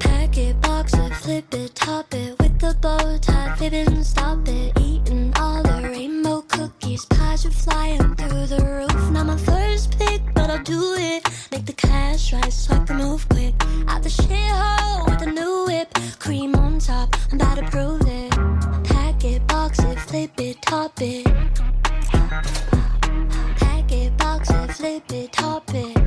Pack it, box it, flip it, top it with the bow tie, fibbing, stop it. Eating all the rainbow cookies, pies are flying through the roof. Not my first pick, but I'll do it. Make the cash right so I can move quick. Out the shithole with a new whip, cream on top, I'm about to prove it. Pack it, box it, flip it, top it. Pack it, box it, flip it, top it.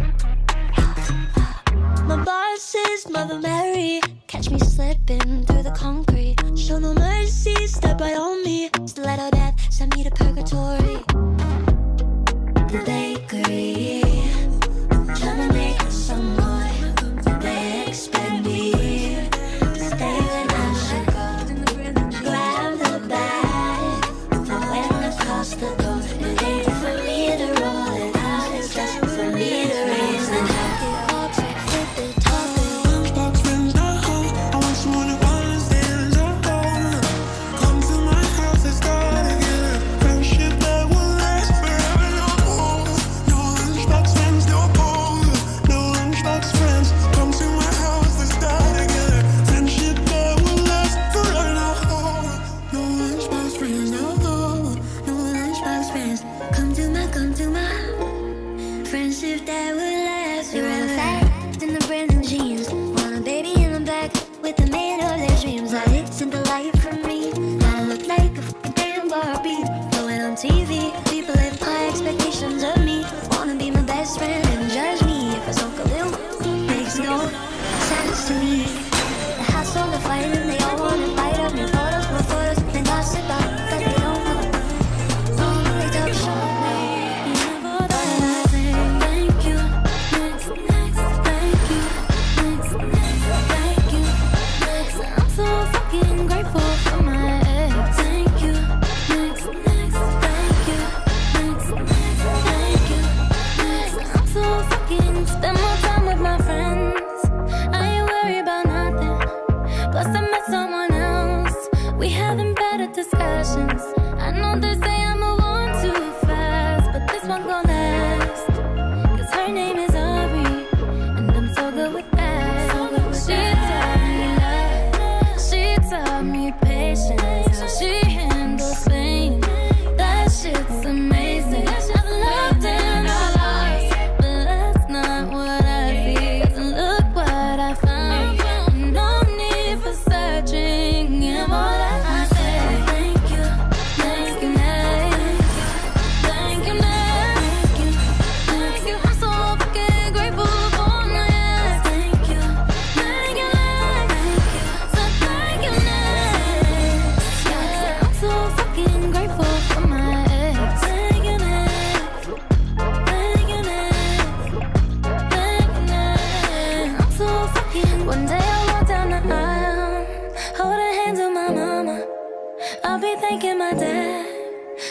I'll be thanking my dad,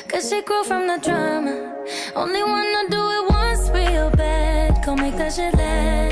cause she grew from the drama. Only wanna do it once real bad, Call make that shit last.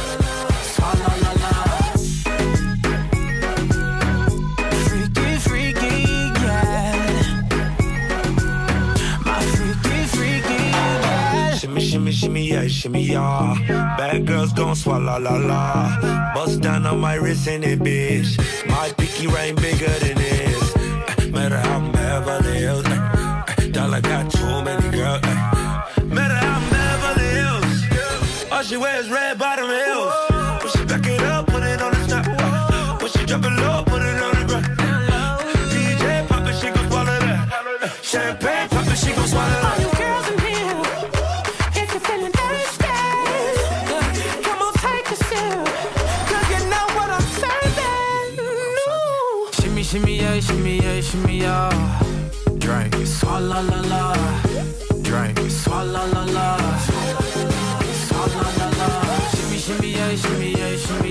shimmy, shimmy, yeah, shimmy, yeah. Bad girls gon' swallow la la. Bust down on my wrist in it, bitch. My pinky ring bigger than this. Uh, matter how I'm Beverly Hills. Uh, dollar got too many girls. Uh, matter how I'm Beverly Hills. All she wears red bottom heels. When she back it up, put it on the top. When she drop it low, put it on the ground. DJ pop it, she gon' swallow that. champagne. shimmy ya. Drink, swalla la la. Drink, swalla la la. Swalla la la. Shimmy shimmy yeah, shimmy yeah, shimmy.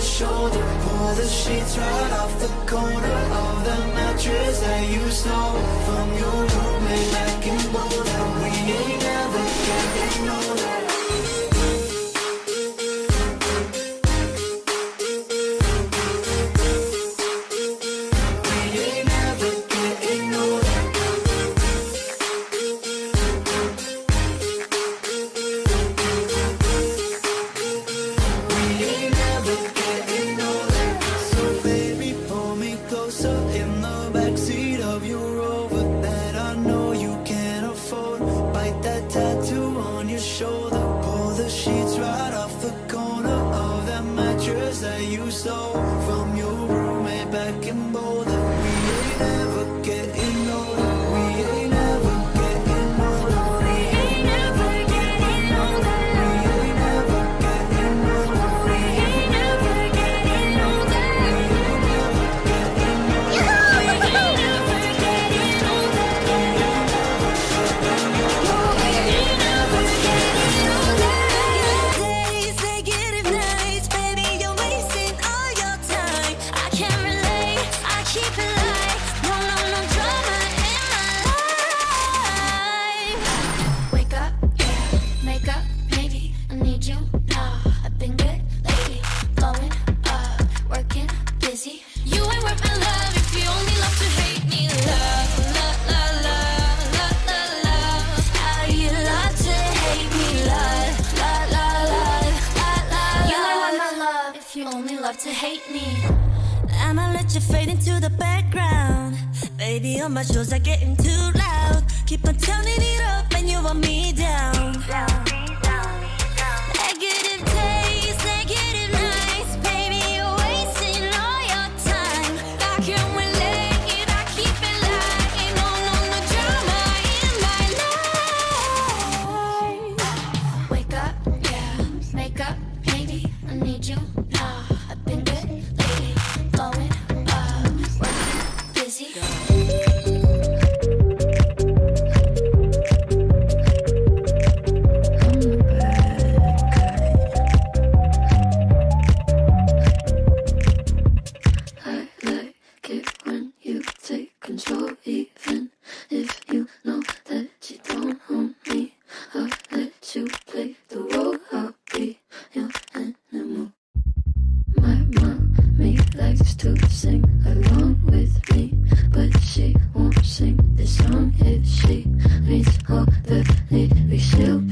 your shoulder. Pull the sheets right off the corner Of the mattress that you stole From your roommate. what me Some on if she needs all the lyrics she'll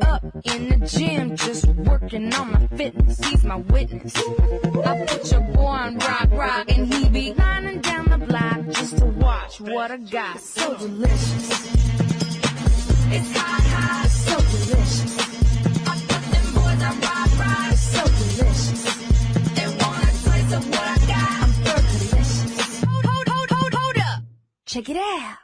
up in the gym, just working on my fitness. He's my witness. I put your boy on rock, rock, and he be lining down the block just to watch what I got. So delicious. It's hot, hot. So delicious. I put them boys on rock, rock. So delicious. They want a slice of what I got. I'm. Hold, hold, hold, hold, hold up. Check it out.